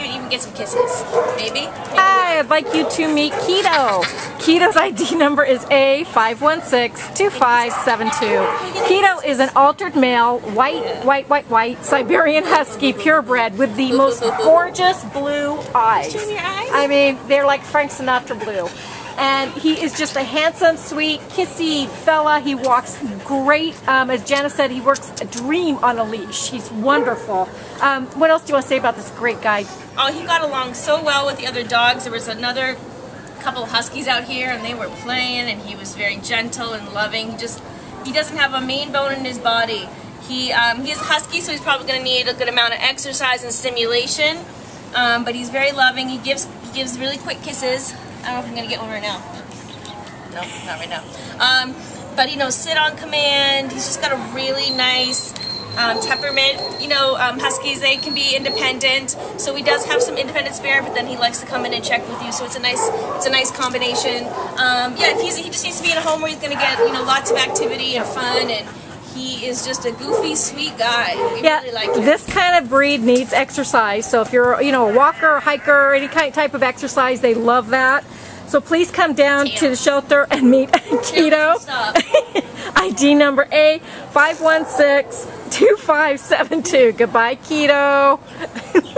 can even get some kisses. Maybe. Maybe Hi, I'd like you to meet Kito. Kito's ID number is A5162572. Kito is an altered male, white, white, white, white, Siberian Husky, purebred, with the most gorgeous blue eyes. Show me your eyes. I mean, they're like Frank Sinatra blue. And he is just a handsome, sweet, kissy fella. He walks great. Um, as Janice said, he works a dream on a leash. He's wonderful. Um, what else do you want to say about this great guy? Oh, he got along so well with the other dogs. There was another couple of huskies out here, and they were playing, and he was very gentle and loving. He just he doesn't have a mean bone in his body. He um, he is husky, so he's probably going to need a good amount of exercise and stimulation. Um, but he's very loving. He gives he gives really quick kisses. I don't know if I'm going to get one right now. No, not right now. Um, but you know, sit on command. He's just got a really nice um, temperament. You know, um, huskies they can be independent, so he does have some independent spirit. But then he likes to come in and check with you, so it's a nice it's a nice combination. Um, yeah, if he's, he just needs to be in a home where he's going to get you know lots of activity and fun, and he is just a goofy, sweet guy. We Yeah, really like him. this kind of breed needs exercise. So if you're, you know, a walker, hiker, any kind type of exercise, they love that. So please come down to the shelter and meet Kito. Stop. ID number A5162572. Goodbye, Kito.